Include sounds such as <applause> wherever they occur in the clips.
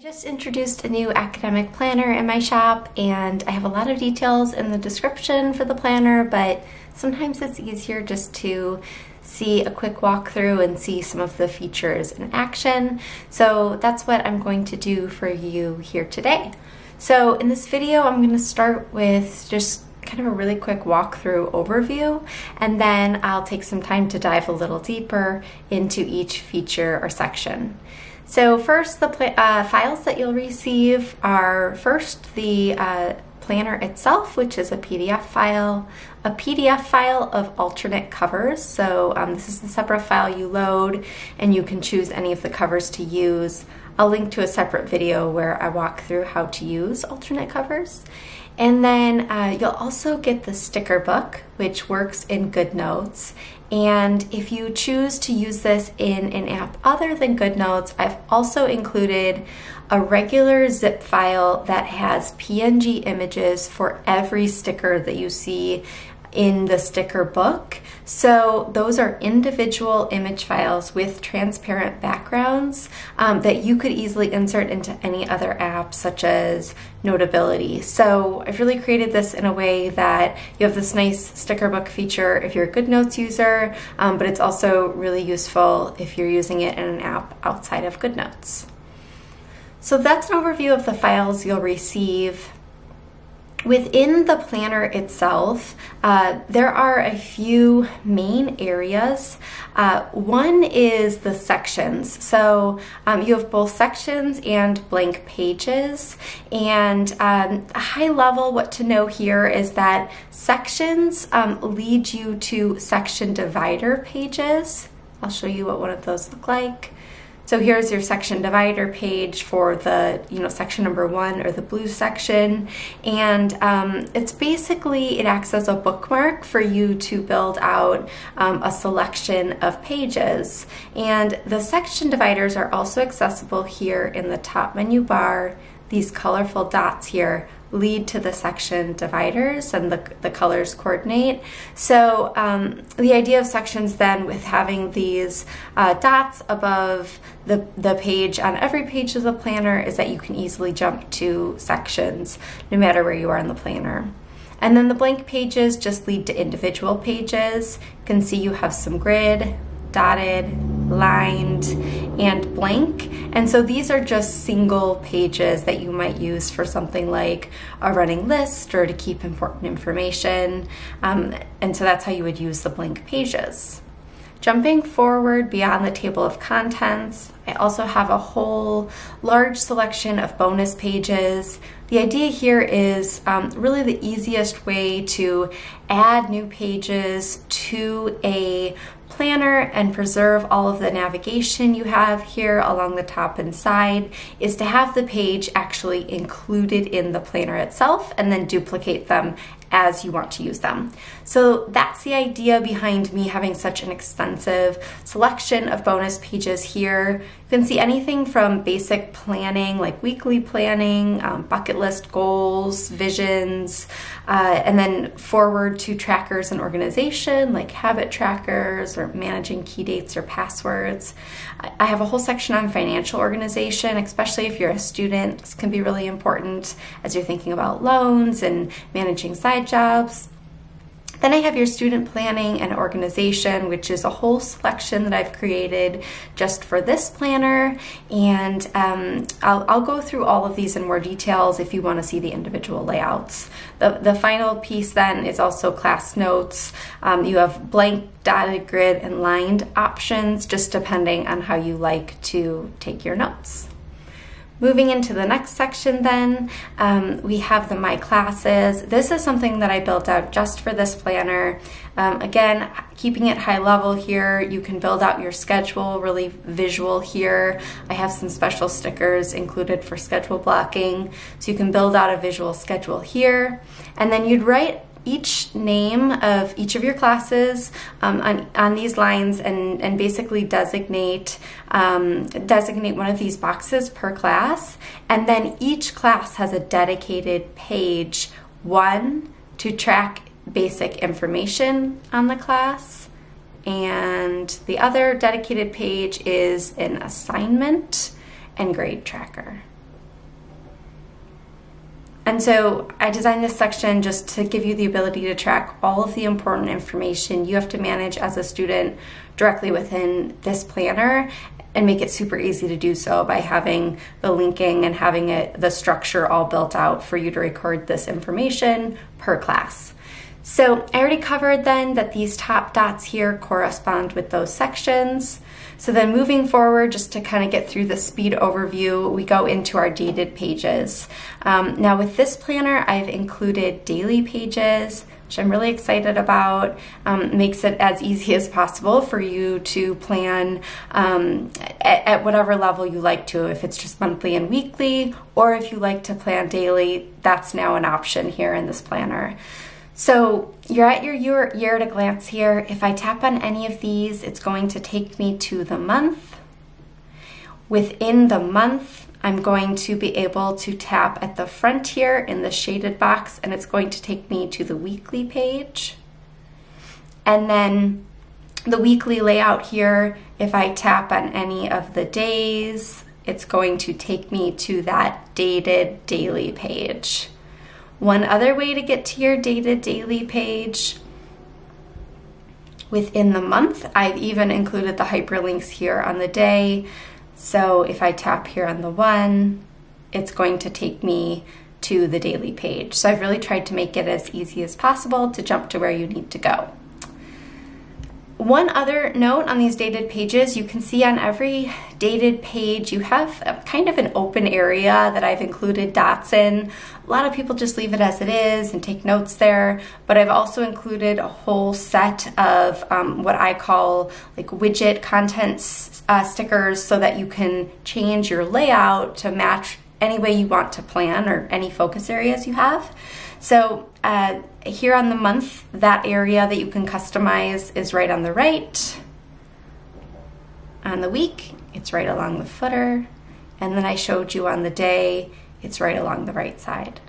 I just introduced a new academic planner in my shop and I have a lot of details in the description for the planner, but sometimes it's easier just to see a quick walkthrough and see some of the features in action. So that's what I'm going to do for you here today. So in this video, I'm going to start with just kind of a really quick walkthrough overview, and then I'll take some time to dive a little deeper into each feature or section. So first, the uh, files that you'll receive are first the uh, planner itself, which is a PDF file, a PDF file of alternate covers. So um, this is a separate file you load and you can choose any of the covers to use. I'll link to a separate video where I walk through how to use alternate covers. And then uh, you'll also get the sticker book, which works in GoodNotes. And if you choose to use this in an app other than GoodNotes, I've also included a regular zip file that has PNG images for every sticker that you see in the sticker book. So those are individual image files with transparent backgrounds um, that you could easily insert into any other app such as Notability. So I've really created this in a way that you have this nice sticker book feature if you're a GoodNotes user, um, but it's also really useful if you're using it in an app outside of GoodNotes. So that's an overview of the files you'll receive Within the planner itself, uh, there are a few main areas. Uh, one is the sections. So um, you have both sections and blank pages. And um, high level, what to know here is that sections um, lead you to section divider pages. I'll show you what one of those look like. So here's your section divider page for the, you know, section number one or the blue section. And um, it's basically, it acts as a bookmark for you to build out um, a selection of pages. And the section dividers are also accessible here in the top menu bar. These colorful dots here lead to the section dividers and the, the colors coordinate. So um, the idea of sections then with having these uh, dots above the, the page on every page of the planner is that you can easily jump to sections no matter where you are in the planner. And then the blank pages just lead to individual pages. You can see you have some grid, dotted, lined, and blank. And so these are just single pages that you might use for something like a running list or to keep important information. Um, and so that's how you would use the blank pages. Jumping forward beyond the table of contents, I also have a whole large selection of bonus pages. The idea here is um, really the easiest way to add new pages to a planner and preserve all of the navigation you have here along the top and side is to have the page actually included in the planner itself and then duplicate them as you want to use them. So that's the idea behind me having such an extensive selection of bonus pages here. You can see anything from basic planning, like weekly planning, um, bucket list goals, visions, uh, and then forward to trackers and organization, like habit trackers or managing key dates or passwords. I have a whole section on financial organization, especially if you're a student. This can be really important as you're thinking about loans and managing side jobs. Then I have your student planning and organization, which is a whole selection that I've created just for this planner. And um, I'll, I'll, go through all of these in more details if you want to see the individual layouts. The, the final piece then is also class notes. Um, you have blank dotted grid and lined options, just depending on how you like to take your notes. Moving into the next section then, um, we have the My Classes. This is something that I built out just for this planner. Um, again, keeping it high level here, you can build out your schedule really visual here. I have some special stickers included for schedule blocking, so you can build out a visual schedule here. And then you'd write each name of each of your classes um, on, on these lines and, and basically designate um, designate one of these boxes per class. And then each class has a dedicated page one to track basic information on the class. And the other dedicated page is an assignment and grade tracker And so I designed this section just to give you the ability to track all of the important information you have to manage as a student directly within this planner and make it super easy to do so by having the linking and having it the structure all built out for you to record this information per class. So I already covered then that these top dots here correspond with those sections. So then moving forward, just to kind of get through the speed overview, we go into our dated pages. Um, now with this planner, I've included daily pages, which I'm really excited about. Um, makes it as easy <laughs> as possible for you to plan um, at, at whatever level you like to. If it's just monthly and weekly, or if you like to plan daily, that's now an option here in this planner. So you're at your year, year at a glance here. If I tap on any of these, it's going to take me to the month. Within the month, I'm going to be able to tap at the front here in the shaded box and it's going to take me to the weekly page. And then the weekly layout here, if I tap on any of the days, it's going to take me to that dated daily page. One other way to get to your data daily page within the month, I've even included the hyperlinks here on the day. So if I tap here on the one, it's going to take me to the daily page. So I've really tried to make it as easy as possible to jump to where you need to go. One other note on these dated pages, you can see on every dated page you have a, kind of an open area that I've included dots in. A lot of people just leave it as it is and take notes there, but I've also included a whole set of um, what I call like widget content uh, stickers so that you can change your layout to match any way you want to plan or any focus areas you have. So uh, here on the month, that area that you can customize is right on the right. On the week, it's right along the footer. And then I showed you on the day, it's right along the right side.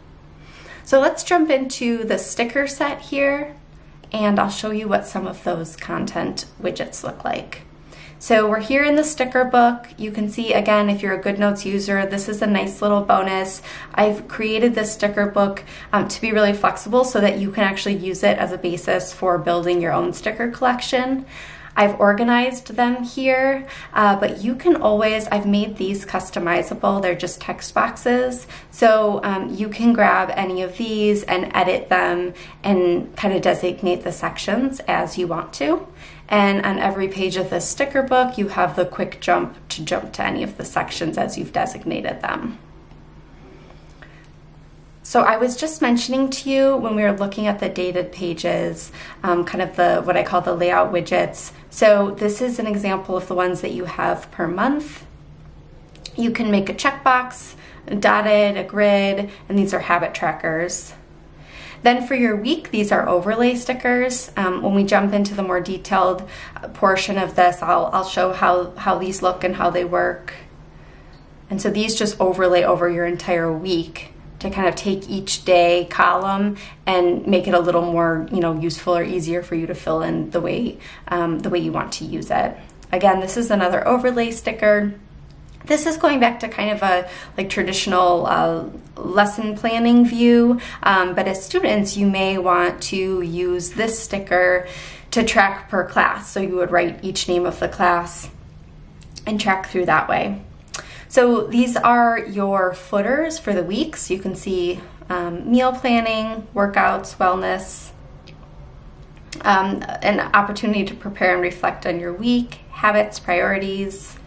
So let's jump into the sticker set here and I'll show you what some of those content widgets look like. So we're here in the sticker book. You can see again, if you're a GoodNotes user, this is a nice little bonus. I've created this sticker book um, to be really flexible so that you can actually use it as a basis for building your own sticker collection. I've organized them here, uh, but you can always, I've made these customizable. They're just text boxes. So um, you can grab any of these and edit them and kind of designate the sections as you want to. And on every page of this sticker book, you have the quick jump to jump to any of the sections as you've designated them. So I was just mentioning to you when we were looking at the dated pages, um, kind of the what I call the layout widgets. So this is an example of the ones that you have per month. You can make a checkbox, dotted, a grid, and these are habit trackers. Then for your week, these are overlay stickers. Um, when we jump into the more detailed uh, portion of this, I'll, I'll show how, how these look and how they work. And so these just overlay over your entire week to kind of take each day column and make it a little more, you know, useful or easier for you to fill in the way, um, the way you want to use it. Again, this is another overlay sticker. This is going back to kind of a like traditional uh, lesson planning view, um, but as students, you may want to use this sticker to track per class. So you would write each name of the class and track through that way. So these are your footers for the weeks. You can see um, meal planning, workouts, wellness, um, an opportunity to prepare and reflect on your week, habits, priorities,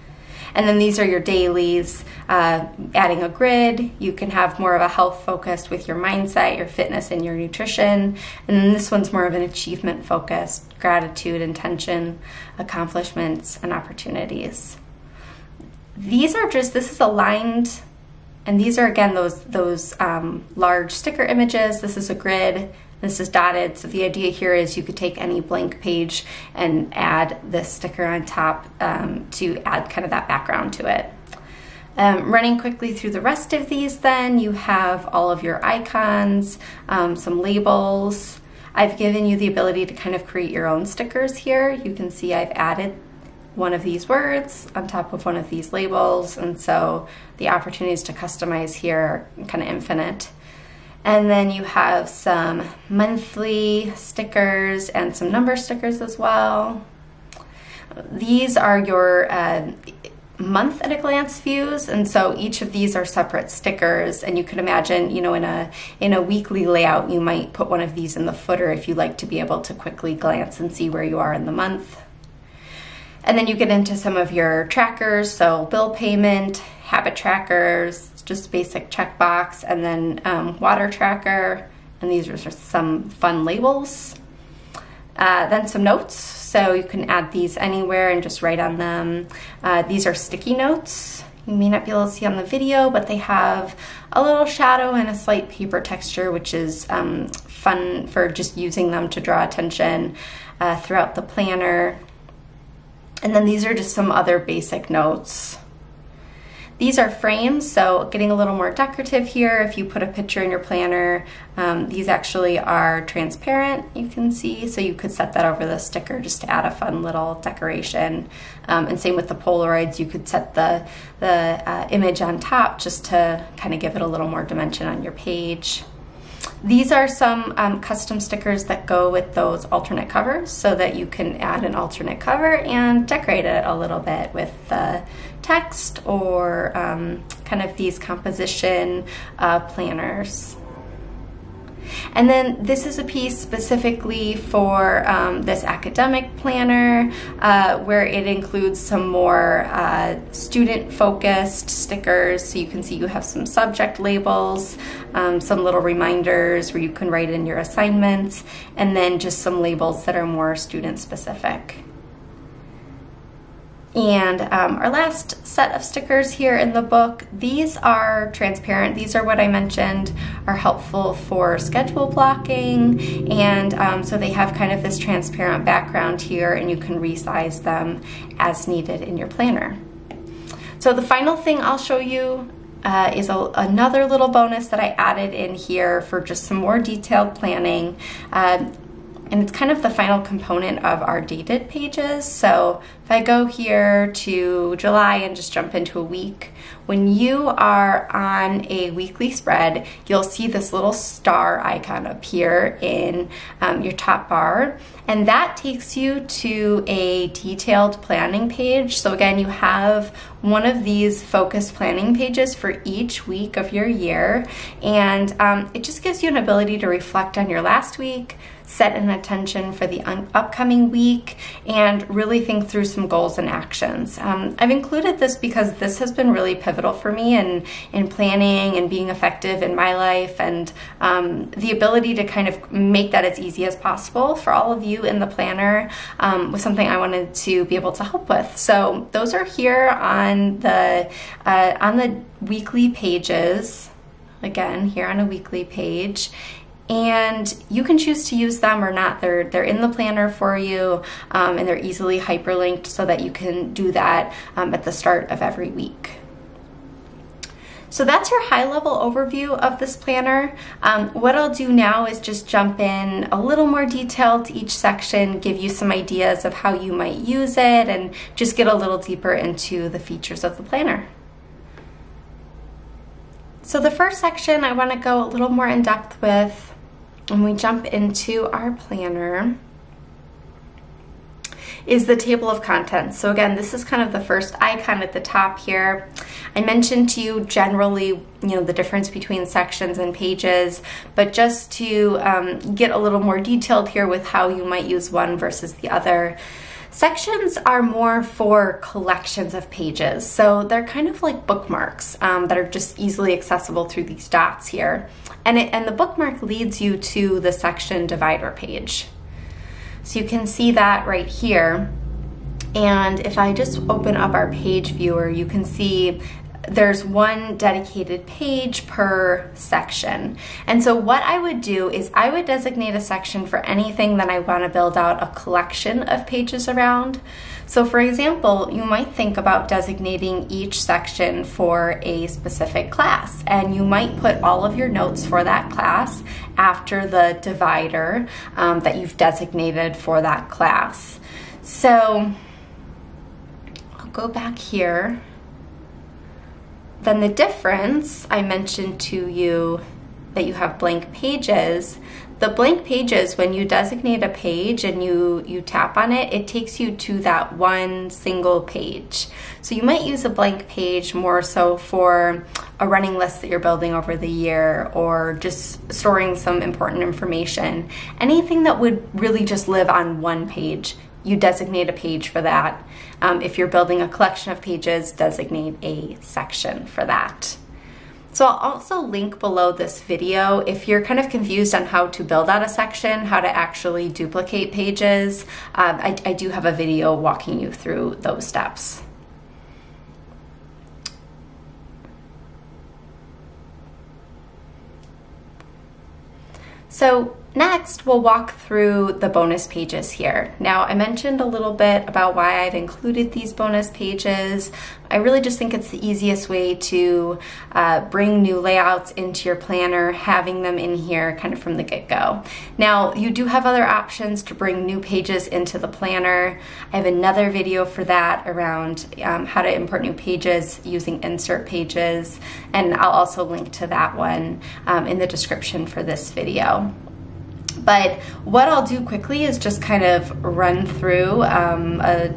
and then these are your dailies, uh, adding a grid. You can have more of a health focused with your mindset, your fitness, and your nutrition. And then this one's more of an achievement focused, gratitude, intention, accomplishments, and opportunities. These are just, this is aligned and these are again those those um, large sticker images. This is a grid. This is dotted, so the idea here is you could take any blank page and add this sticker on top um, to add kind of that background to it. Um, running quickly through the rest of these then, you have all of your icons, um, some labels. I've given you the ability to kind of create your own stickers here. You can see I've added one of these words on top of one of these labels, and so the opportunities to customize here are kind of infinite. And then you have some monthly stickers and some number stickers as well. These are your uh, month at a glance views and so each of these are separate stickers and you can imagine you know in a in a weekly layout you might put one of these in the footer if you like to be able to quickly glance and see where you are in the month and then you get into some of your trackers so bill payment habit trackers just basic checkbox and then um, water tracker and these are some fun labels uh, then some notes, so you can add these anywhere and just write on them. Uh, these are sticky notes. You may not be able to see on the video, but they have a little shadow and a slight paper texture, which is um, fun for just using them to draw attention uh, throughout the planner. And then these are just some other basic notes. These are frames, so getting a little more decorative here. If you put a picture in your planner, um, these actually are transparent, you can see, so you could set that over the sticker just to add a fun little decoration. Um, and same with the Polaroids, you could set the, the uh, image on top just to kind of give it a little more dimension on your page. These are some um, custom stickers that go with those alternate covers so that you can add an alternate cover and decorate it a little bit with the text or um, kind of these composition uh, planners. And then this is a piece specifically for um, this academic planner uh, where it includes some more uh, student focused stickers. So you can see you have some subject labels, um, some little reminders where you can write in your assignments, and then just some labels that are more student specific. And um, our last set of stickers here in the book, these are transparent. These are what I mentioned are helpful for schedule blocking. And um, so they have kind of this transparent background here and you can resize them as needed in your planner. So the final thing I'll show you uh, is a, another little bonus that I added in here for just some more detailed planning. Uh, and it's kind of the final component of our dated pages. So if I go here to July and just jump into a week, when you are on a weekly spread, you'll see this little star icon appear in um, your top bar, and that takes you to a detailed planning page. So again, you have one of these focus planning pages for each week of your year, and um, it just gives you an ability to reflect on your last week, set an intention for the upcoming week, and really think through some goals and actions. Um, I've included this because this has been really pivotal for me in, in planning and being effective in my life, and um, the ability to kind of make that as easy as possible for all of you in the planner um, was something I wanted to be able to help with. So those are here on the uh, on the weekly pages. Again, here on a weekly page and you can choose to use them or not. They're they're in the planner for you, um, and they're easily hyperlinked so that you can do that um, at the start of every week. So that's your high level overview of this planner. Um, what I'll do now is just jump in a little more detail to each section, give you some ideas of how you might use it, and just get a little deeper into the features of the planner. So the first section I want to go a little more in depth with and we jump into our planner is the table of contents. So again, this is kind of the first icon at the top here. I mentioned to you generally, you know, the difference between sections and pages, but just to um, get a little more detailed here with how you might use one versus the other. Sections are more for collections of pages, so they're kind of like bookmarks um, that are just easily accessible through these dots here. And, it, and the bookmark leads you to the section divider page. So you can see that right here. And if I just open up our page viewer, you can see there's one dedicated page per section. And so what I would do is I would designate a section for anything that I want to build out a collection of pages around. So for example, you might think about designating each section for a specific class and you might put all of your notes for that class after the divider um, that you've designated for that class. So I'll go back here then the difference I mentioned to you that you have blank pages, the blank pages, when you designate a page and you, you tap on it, it takes you to that one single page. So you might use a blank page more so for a running list that you're building over the year or just storing some important information. Anything that would really just live on one page, you designate a page for that. Um, if you're building a collection of pages, designate a section for that. So I'll also link below this video if you're kind of confused on how to build out a section, how to actually duplicate pages. Um, I, I do have a video walking you through those steps. So Next, we'll walk through the bonus pages here. Now, I mentioned a little bit about why I've included these bonus pages. I really just think it's the easiest way to uh, bring new layouts into your planner, having them in here kind of from the get-go. Now, you do have other options to bring new pages into the planner. I have another video for that around um, how to import new pages using insert pages, and I'll also link to that one um, in the description for this video. But what I'll do quickly is just kind of run through um, a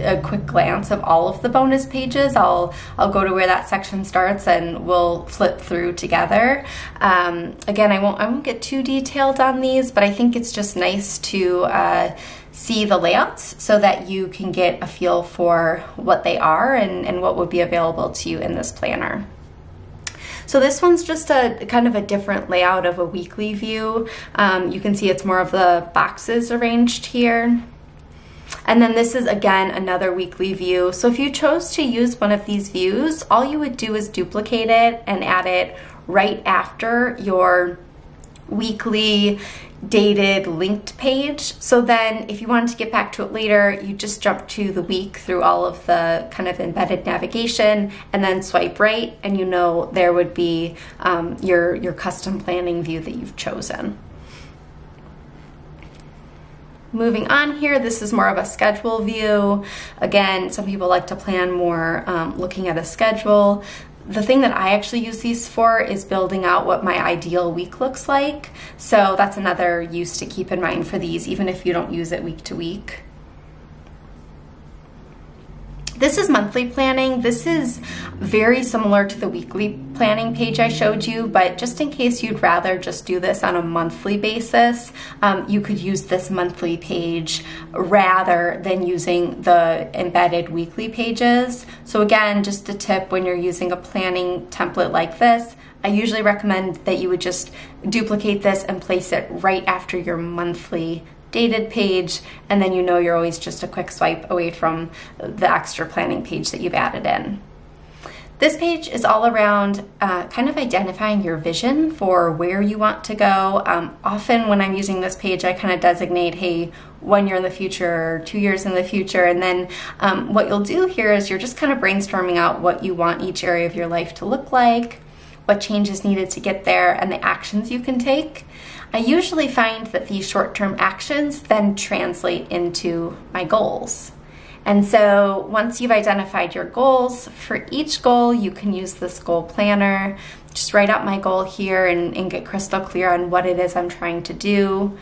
a quick glance of all of the bonus pages. I'll I'll go to where that section starts and we'll flip through together. Um, again, I won't I won't get too detailed on these, but I think it's just nice to uh, see the layouts so that you can get a feel for what they are and, and what would be available to you in this planner. So this one's just a kind of a different layout of a weekly view. Um, you can see it's more of the boxes arranged here. And then this is again another weekly view. So if you chose to use one of these views, all you would do is duplicate it and add it right after your weekly dated linked page. So then if you wanted to get back to it later, you just jump to the week through all of the kind of embedded navigation and then swipe right and you know there would be um, your, your custom planning view that you've chosen. Moving on here, this is more of a schedule view. Again, some people like to plan more um, looking at a schedule the thing that I actually use these for is building out what my ideal week looks like. So that's another use to keep in mind for these, even if you don't use it week to week. This is monthly planning. This is very similar to the weekly planning page I showed you, but just in case you'd rather just do this on a monthly basis, um, you could use this monthly page rather than using the embedded weekly pages. So again, just a tip when you're using a planning template like this, I usually recommend that you would just duplicate this and place it right after your monthly dated page, and then you know you're always just a quick swipe away from the extra planning page that you've added in. This page is all around uh, kind of identifying your vision for where you want to go. Um, often when I'm using this page, I kind of designate, hey, one year in the future, two years in the future, and then um, what you'll do here is you're just kind of brainstorming out what you want each area of your life to look like, what changes needed to get there, and the actions you can take. I usually find that these short term actions then translate into my goals. And so once you've identified your goals, for each goal, you can use this goal planner. Just write out my goal here and, and get crystal clear on what it is I'm trying to do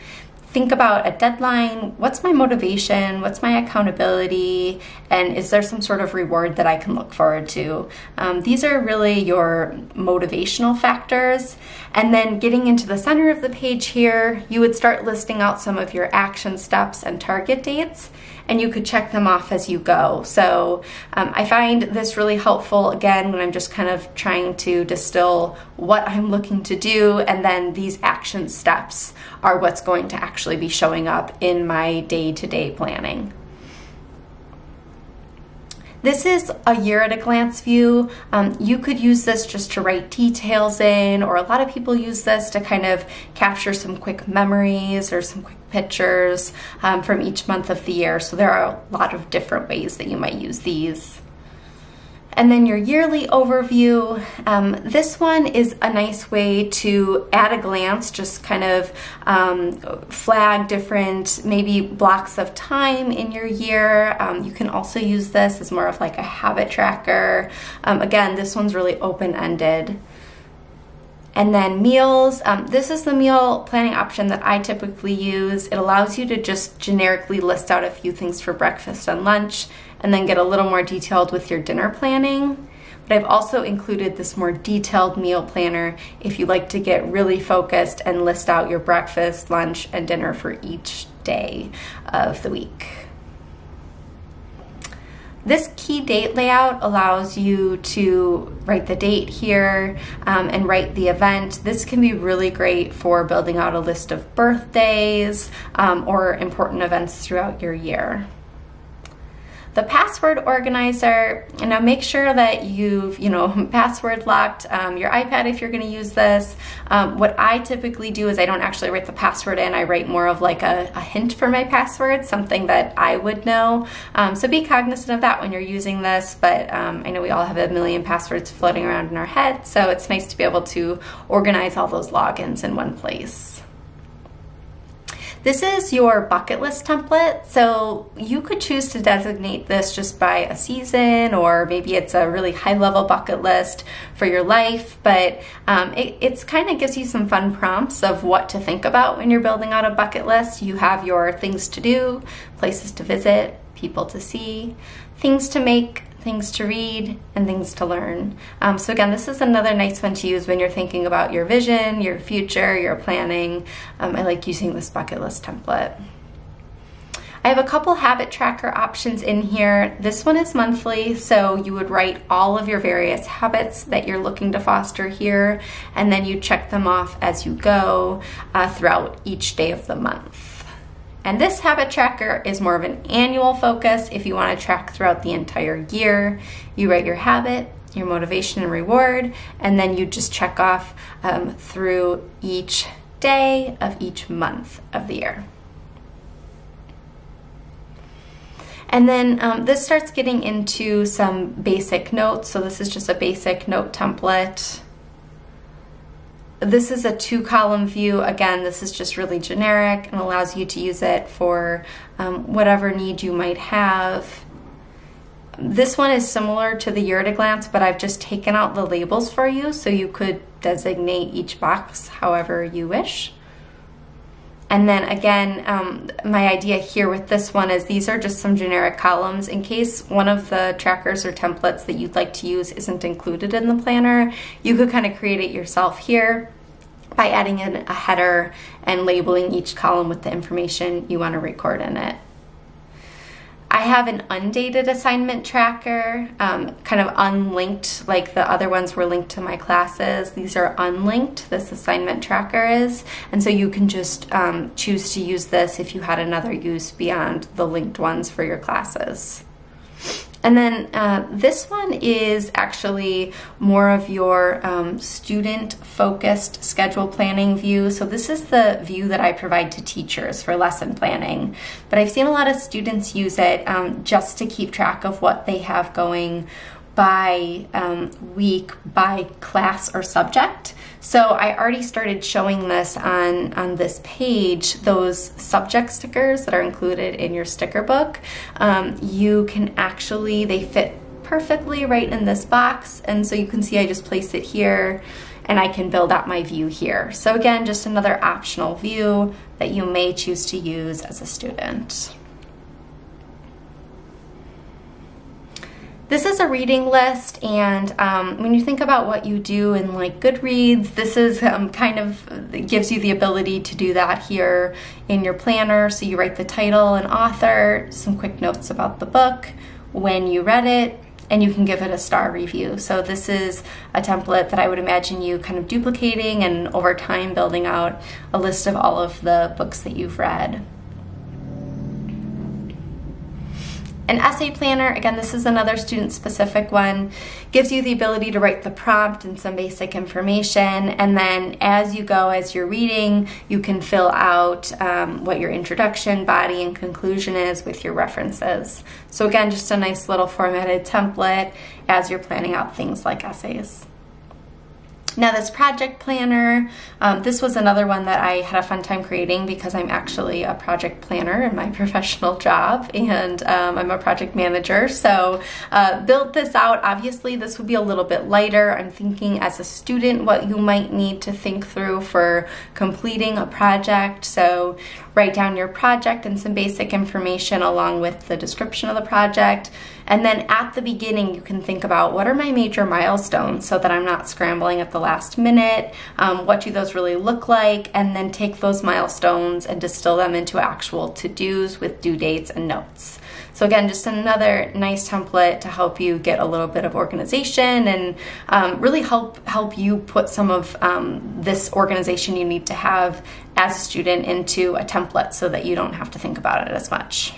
think about a deadline. What's my motivation? What's my accountability? And is there some sort of reward that I can look forward to? Um, these are really your motivational factors. And then getting into the center of the page here, you would start listing out some of your action steps and target dates and you could check them off as you go. So um, I find this really helpful again when I'm just kind of trying to distill what I'm looking to do, and then these action steps are what's going to actually be showing up in my day to day planning. This is a year at a glance view. Um, you could use this just to write details in, or a lot of people use this to kind of capture some quick memories or some quick pictures um, from each month of the year. So there are a lot of different ways that you might use these. And then your yearly overview. Um, this one is a nice way to, at a glance, just kind of um, flag different maybe blocks of time in your year. Um, you can also use this as more of like a habit tracker. Um, again, this one's really open ended. And then meals, um, this is the meal planning option that I typically use. It allows you to just generically list out a few things for breakfast and lunch and then get a little more detailed with your dinner planning. But I've also included this more detailed meal planner if you like to get really focused and list out your breakfast, lunch, and dinner for each day of the week. This key date layout allows you to write the date here um, and write the event. This can be really great for building out a list of birthdays um, or important events throughout your year the password organizer. And now make sure that you've you know <laughs> password locked um, your ipad if you're going to use this. Um, what i typically do is i don't actually write the password in. I write more of like a, a hint for my password something that i would know. Um, so be cognizant of that when you're using this but um, i know we all have a million passwords floating around in our head so it's nice to be able to organize all those logins in one place this is your bucket list template, so you could choose to designate this just by a season, or maybe it's a really high level bucket list for your life, but um, it it's kind of gives you some fun prompts of what to think about when you're building out a bucket list. You have your things to do, places to visit, people to see, things to make, things to read, and things to learn. Um, so, again, this is another nice one to use when you're thinking about your vision, your future, your planning. Um, I like using this bucket list template. I have a couple habit tracker options in here. This one is monthly, so you would write all of your various habits that you're looking to foster here, and then you check them off as you go uh, throughout each day of the month. And this habit tracker is more of an annual focus if you want to track throughout the entire year. You write your habit, your motivation and reward, and then you just check off um, through each day of each month of the year. And then um, this starts getting into some basic notes. So this is just a basic note template. This is a two column view. Again, this is just really generic and allows you to use it for um, whatever need you might have. This one is similar to the year at a glance, but I've just taken out the labels for you so you could designate each box however you wish. And then again, um, my idea here with this one is these are just some generic columns in case one of the trackers or templates that you'd like to use isn't included in the planner. You could kind of create it yourself here by adding in a header and labeling each column with the information you want to record in it. I have an undated assignment tracker, um, kind of unlinked, like the other ones were linked to my classes. These are unlinked, this assignment tracker is. And so you can just um, choose to use this if you had another use beyond the linked ones for your classes. And then uh, this one is actually more of your um, student focused schedule planning view. So this is the view that I provide to teachers for lesson planning. But I've seen a lot of students use it um, just to keep track of what they have going by um, week by class or subject. So I already started showing this on, on this page, those subject stickers that are included in your sticker book. Um, you can actually, they fit perfectly right in this box. And so you can see I just place it here and I can build out my view here. So again, just another optional view that you may choose to use as a student. This is a reading list, and um, when you think about what you do in like Goodreads, this is um, kind of gives you the ability to do that here in your planner. So you write the title and author, some quick notes about the book, when you read it, and you can give it a star review. So this is a template that I would imagine you kind of duplicating and over time building out a list of all of the books that you've read. An essay planner, again, this is another student specific one, gives you the ability to write the prompt and some basic information. And then as you go, as you're reading, you can fill out um, what your introduction, body, and conclusion is with your references. So, again, just a nice little formatted template as you're planning out things like essays. Now this project planner, um, this was another one that I had a fun time creating because I'm actually a project planner in my <laughs> professional job and um, I'm a project manager. So uh, built this out. Obviously this would be a little bit lighter. I'm thinking as a student what you might need to think through for completing a project. So write down your project and some basic information along with the description of the project. And then at the beginning, you can think about what are my major milestones so that I'm not scrambling at the last minute. Um, what do those really look like? And then take those milestones and distill them into actual to dos with due dates and notes. So again, just another nice template to help you get a little bit of organization and um, really help help you put some of um, this organization you need to have as a student into a template so that you don't have to think about it as much.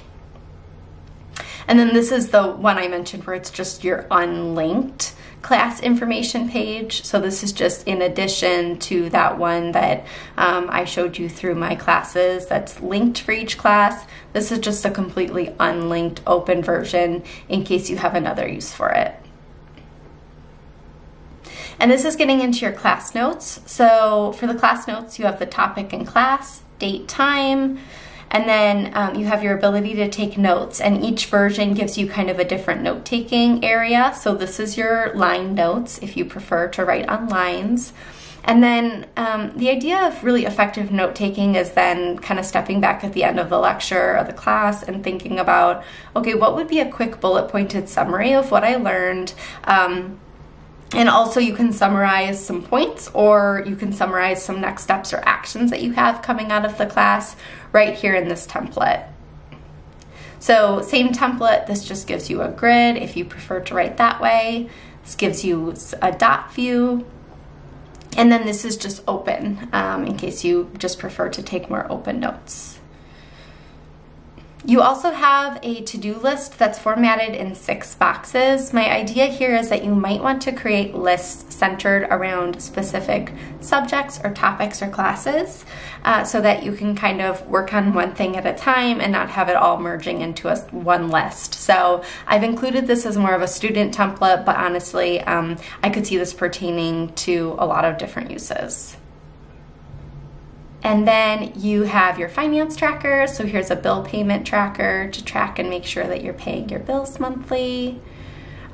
And then this is the one I mentioned where it's just your unlinked class information page. So this is just in addition to that one that um, I showed you through my classes that's linked for each class. This is just a completely unlinked open version in case you have another use for it. And this is getting into your class notes. So for the class notes, you have the topic and class, date, time, and then um, you have your ability to take notes, and each version gives you kind of a different note taking area. So, this is your line notes if you prefer to write on lines. And then um, the idea of really effective note taking is then kind of stepping back at the end of the lecture or the class and thinking about okay, what would be a quick bullet pointed summary of what I learned? Um, and also, you can summarize some points or you can summarize some next steps or actions that you have coming out of the class right here in this template. So, same template, this just gives you a grid if you prefer to write that way. This gives you a dot view. And then this is just open um, in case you just prefer to take more open notes. You also have a to-do list that's formatted in six boxes. My idea here is that you might want to create lists centered around specific subjects or topics or classes uh, so that you can kind of work on one thing at a time and not have it all merging into a, one list. So I've included this as more of a student template, but honestly, um, I could see this pertaining to a lot of different uses. And then you have your finance tracker. So here's a bill payment tracker to track and make sure that you're paying your bills monthly.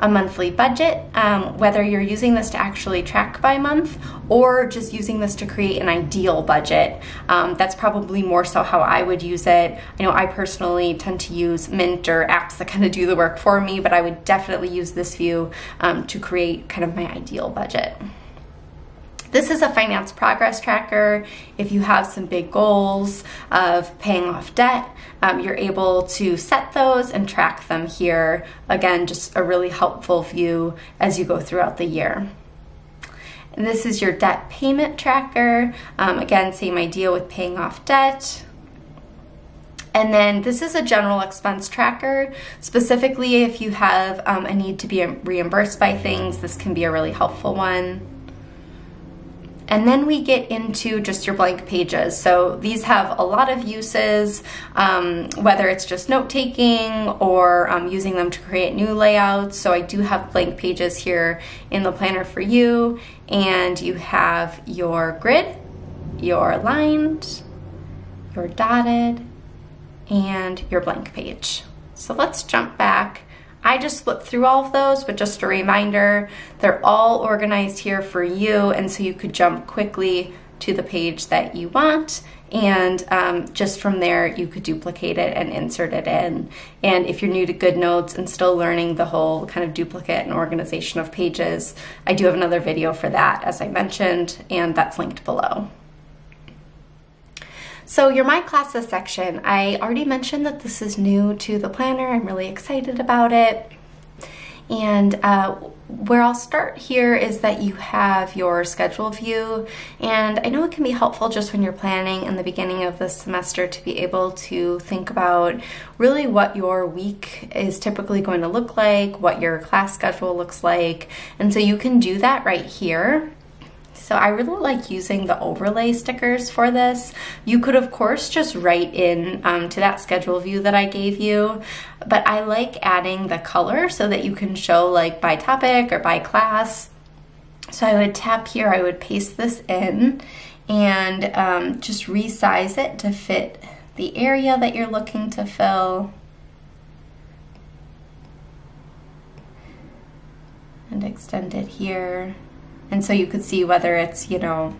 A monthly budget, um, whether you're using this to actually track by month or just using this to create an ideal budget. Um, that's probably more so how I would use it. I know I personally tend to use Mint or apps that <laughs> kind of do the work for me, but I would definitely use this view um, to create kind of my ideal budget. This is a finance progress tracker. If you have some big goals of paying off debt, um, you're able to set those and track them here. Again, just a really helpful view as you go throughout the year. And this is your debt payment tracker. Um, again, same idea with paying off debt. And then this is a general expense tracker. Specifically, if you have um, a need to be reimbursed by things, this can be a really helpful one. And then we get into just your blank pages. So these have a lot of uses, um, whether it's just note taking or um, using them to create new layouts. So I do have blank pages here in the planner for you. And you have your grid, your lined, your dotted, and your blank page. So let's jump back I just flipped through all of those, but just a reminder, they're all organized here for you, and so you could jump quickly to the page that you want and um, just from there you could duplicate it and insert it in. And if you're new to goodnotes and still learning the whole kind of duplicate and organization of pages i do have another video for that as i mentioned and that's linked below so your My Classes section, I already mentioned that this is new to the planner. I'm really excited about it. And uh, where I'll start here is that you have your schedule view. And I know it can be helpful just when you're planning in the beginning of the semester to be able to think about really what your week is typically going to look like, what your class schedule looks like. And so you can do that right here. So I really like using the overlay stickers for this. You could of course just write in um, to that schedule view that I gave you, but I like adding the color so that you can show like by topic or by class So I would tap here, I would paste this in and um, just resize it to fit the area that you're looking to fill. And extend it here. And so you could see whether it's, you know,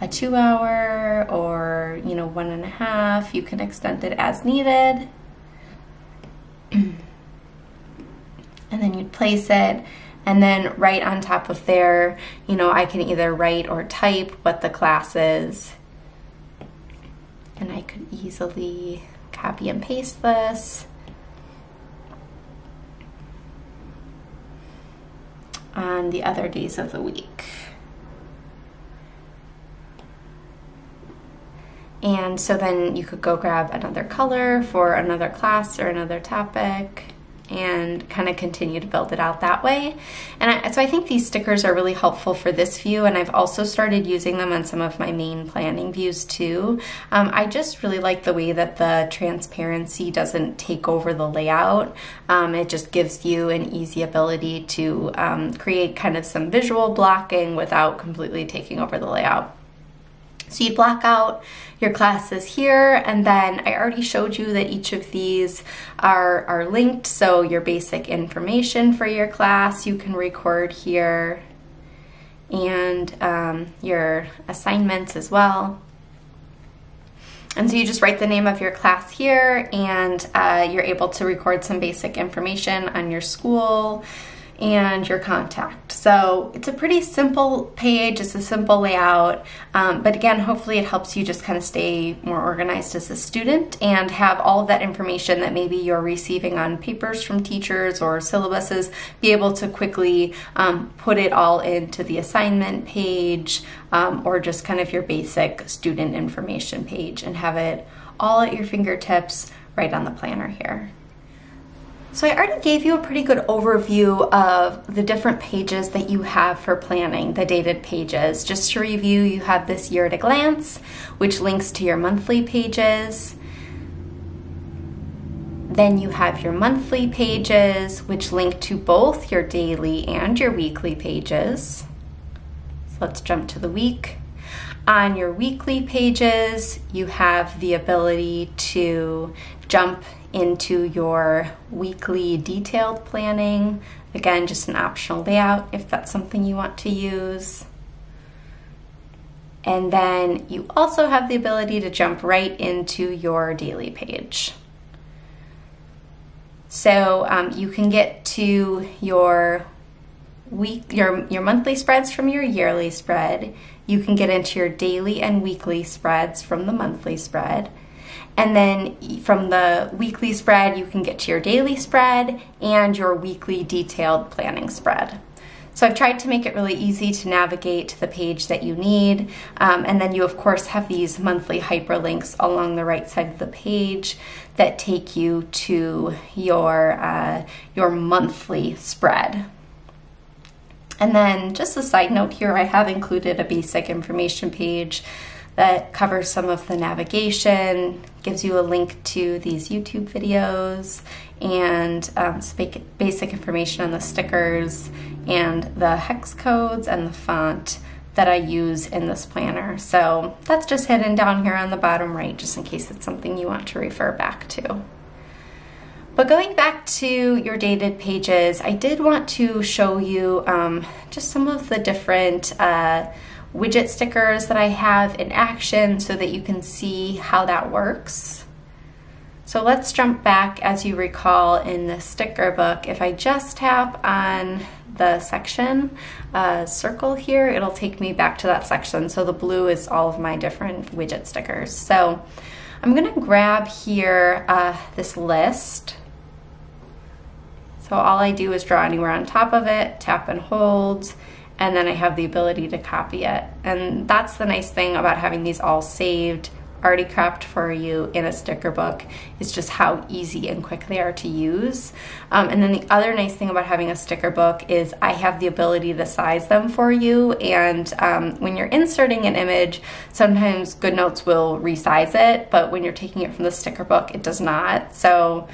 a two hour or, you know, one and a half. You can extend it as needed. <clears throat> and then you'd place it and then right on top of there, you know, I can either write or type what the class is. And I could easily copy and paste this. On the other days of the week. And so then you could go grab another color for another class or another topic and kind of continue to build it out that way. And I, so I think these stickers are really helpful for this view, and I've also started using them on some of my main planning views too. Um, I just really like the way that the transparency doesn't take over the layout. Um, it just gives you an easy ability to um, create kind of some visual blocking without completely taking over the layout. So you block out your classes here and then I already showed you that each of these are, are linked so your basic information for your class you can record here and um, your assignments as well. And so you just write the name of your class here and uh, you're able to record some basic information on your school, and your contact. So it's a pretty simple page, it's a simple layout, um, but again, hopefully it helps you just kind of stay more organized as a student and have all of that information that maybe you're receiving on papers from teachers or syllabuses, be able to quickly um, put it all into the assignment page um, or just kind of your basic student information page and have it all at your fingertips right on the planner here. So I already gave you a pretty good overview of the different pages that you have for planning, the dated pages. Just to review, you have this year at a glance, which links to your monthly pages. Then you have your monthly pages, which link to both your daily and your weekly pages. So let's jump to the week. On your weekly pages, you have the ability to jump into your weekly detailed planning. Again, just an optional layout if that's something you want to use. And then you also have the ability to jump right into your daily page. So um, you can get to your week, your, your monthly spreads from your yearly spread. You can get into your daily and weekly spreads from the monthly spread. And then from the weekly spread, you can get to your daily spread and your weekly detailed planning spread. So I've tried to make it really easy to navigate to the page that you need. Um, and then you, of course, have these monthly hyperlinks along the right side of the page that take you to your, uh, your monthly spread. And then just a side note here, I have included a basic information page that covers some of the navigation, gives you a link to these YouTube videos, and um, basic information on the stickers and the hex codes and the font that I use in this planner. So that's just hidden down here on the bottom right, just in case it's something you want to refer back to. But going back to your dated pages, I did want to show you um, just some of the different uh, widget stickers that I have in action so that you can see how that works. So let's jump back as you recall in the sticker book. If I just tap on the section uh, circle here, it'll take me back to that section. So the blue is all of my different widget stickers. So I'm gonna grab here uh, this list. So all I do is draw anywhere on top of it, tap and hold, and then I have the ability to copy it. And that's the nice thing about having these all saved, already cropped for you in a sticker book, is just how easy and quick they are to use. Um, and then the other nice thing about having a sticker book is I have the ability to size them for you. And um, when you're inserting an image, sometimes GoodNotes will resize it, but when you're taking it from the sticker book, it does not. So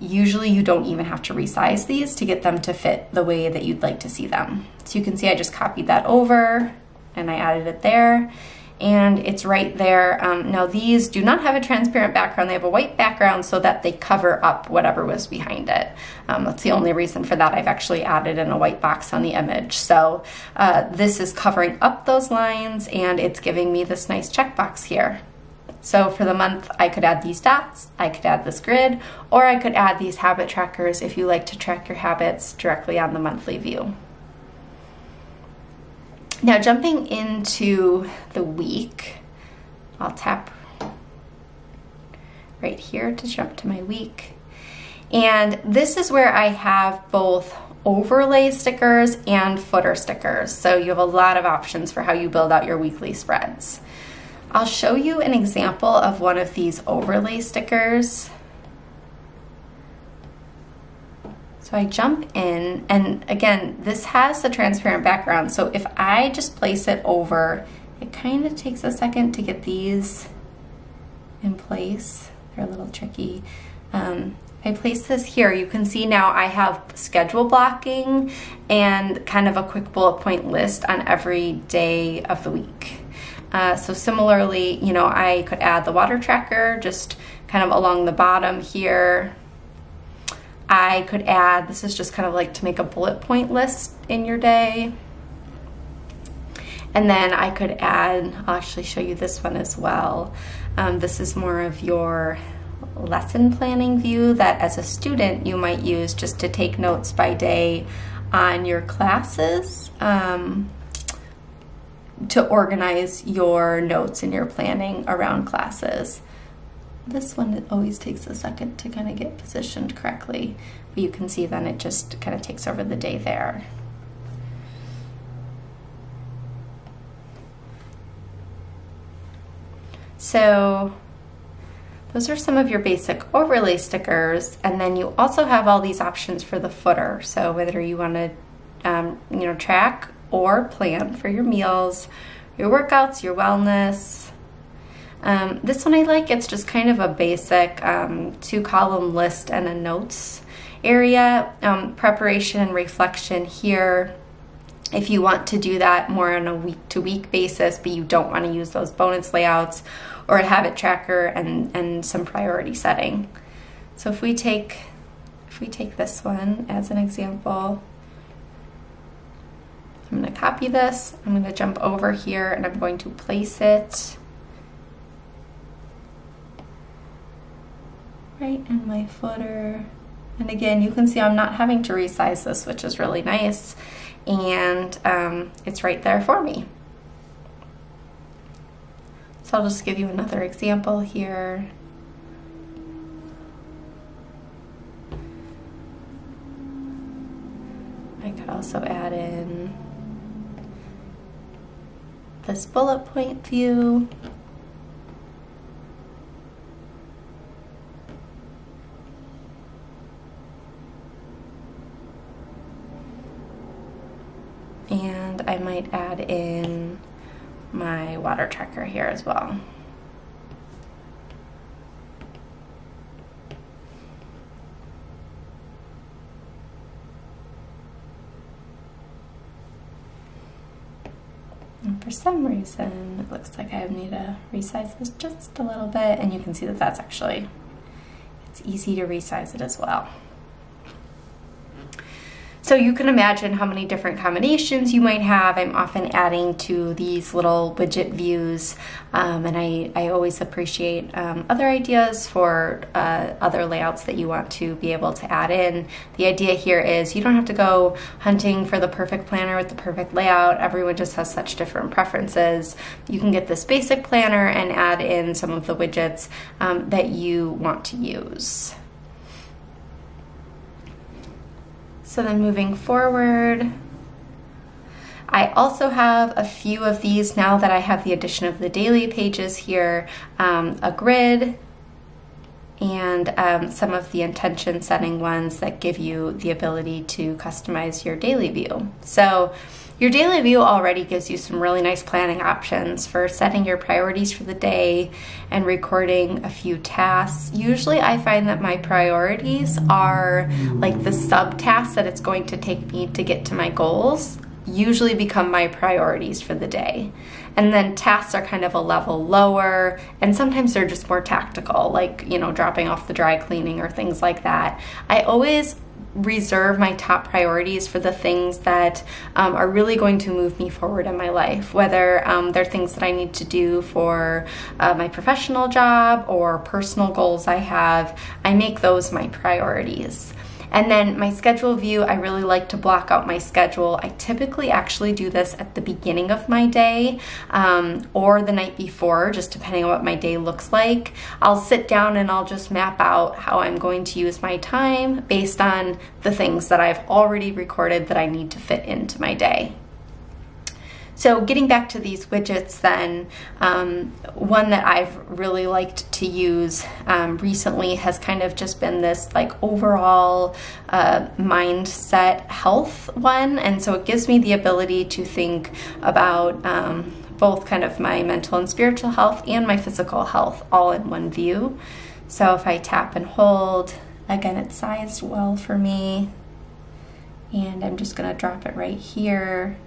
usually you don't even have to resize these to get them to fit the way that you'd like to see them. So you can see I just copied that over and I added it there and it's right there. Um, now these do not have a transparent background. They have a white background so that they cover up whatever was behind it. Um, that's the only reason for that. I've actually added in a white box on the image. So uh, this is covering up those lines and it's giving me this nice checkbox here. So for the month, I could add these dots, I could add this grid, or I could add these habit trackers if you like to track your habits directly on the monthly view. Now jumping into the week, I'll tap right here to jump to my week. And this is where I have both overlay stickers and footer stickers. So you have a lot of options for how you build out your weekly spreads. I'll show you an example of one of these overlay stickers. So I jump in and again, this has the transparent background. So if I just place it over, it kind of takes a second to get these in place. They're a little tricky. Um, I place this here, you can see now I have schedule blocking and kind of a quick bullet point list on every day of the week. Uh, so similarly, you know, I could add the water tracker just kind of along the bottom here. I could add, this is just kind of like to make a bullet point list in your day. And then I could add, I'll actually show you this one as well. Um, this is more of your lesson planning view that as a student you might use just to take notes by day on your classes. Um, to organize your notes and your planning around classes. This one always takes a second to kind of get positioned correctly, but you can see then it just kind of takes over the day there. So those are some of your basic overlay stickers, and then you also have all these options for the footer. So whether you want to, um, you know, track or plan for your meals, your workouts, your wellness. Um, this one I like, it's just kind of a basic um, two column list and a notes area. Um, preparation and reflection here. If you want to do that more on a week to week basis, but you don't want to use those bonus layouts or a habit tracker and, and some priority setting. So if we take if we take this one as an example, I'm going to copy this, I'm going to jump over here and I'm going to place it right in my footer. And again, you can see I'm not having to resize this, which is really nice. And um, it's right there for me. So I'll just give you another example here. I could also add in this bullet point view. And I might add in my water tracker here as well. And for some reason, it looks like I need to resize this just a little bit, and you can see that that's actually, it's easy to resize it as well. So you can imagine how many different combinations you might have. I'm often adding to these little widget views um, and I, I always appreciate um, other ideas for uh, other layouts that you want to be able to add in. The idea here is you don't have to go hunting for the perfect planner with the perfect layout. Everyone just has such different preferences. You can get this basic planner and add in some of the widgets um, that you want to use. So then moving forward, I also have a few of these now that I have the addition of the daily pages here, um, a grid, and um, some of the intention setting ones that give you the ability to customize your daily view. So Your daily view already gives you some really nice planning options for setting your priorities for the day and recording a few tasks. Usually, I find that my priorities are like the sub tasks that it's going to take me to get to my goals, usually become my priorities for the day. And then tasks are kind of a level lower, and sometimes they're just more tactical, like, you know, dropping off the dry cleaning or things like that. I always reserve my top priorities for the things that um, are really going to move me forward in my life, whether um, they're things that I need to do for uh, my professional job or personal goals I have. I make those my priorities. And then my schedule view, I really like to block out my schedule. I typically actually do this at the beginning of my day um, or the night before, just depending on what my day looks like. I'll sit down and I'll just map out how I'm going to use my time based on the things that I've already recorded that I need to fit into my day. So getting back to these widgets then, um, one that I've really liked to use um, recently has kind of just been this like overall uh, mindset health one. And so it gives me the ability to think about um, both kind of my mental and spiritual health and my physical health all in one view. So if I tap and hold, again, it's sized well for me. And I'm just gonna drop it right here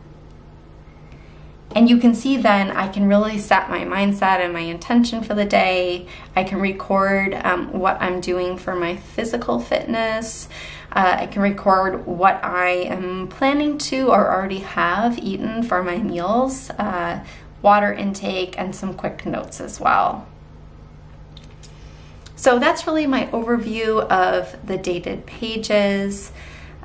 and you can see then I can really set my mindset and my intention for the day. I can record um, what I'm doing for my physical fitness. Uh, I can record what I am planning to or already have eaten for my meals, uh, water intake, and some quick notes as well. So that's really my overview of the dated pages.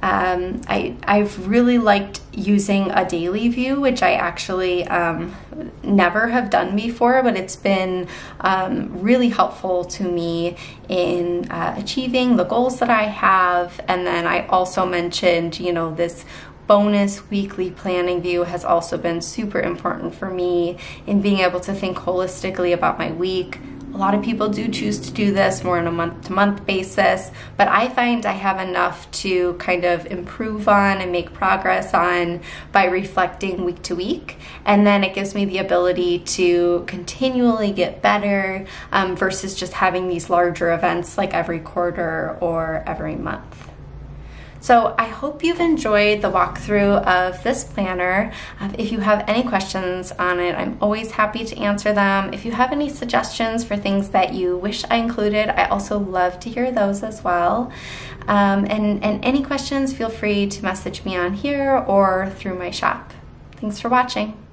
Um, I, I've really liked using a daily view, which I actually um, never have done before, but it's been um, really helpful to me in uh, achieving the goals that I have. And then I also mentioned, you know, this bonus weekly planning view has also been super important for me in being able to think holistically about my week, a lot of people do choose to do this more on a month to month basis, but I find I have enough to kind of improve on and make progress on by reflecting week to week. And then it gives me the ability to continually get better um, versus just having these larger events like every quarter or every month. So I hope you've enjoyed the walkthrough of this planner. Um, if you have any questions on it, I'm always happy to answer them. If you have any suggestions for things that you wish I included, I also love to hear those as well. Um, and, and any questions, feel free to message me on here or through my shop. Thanks for watching.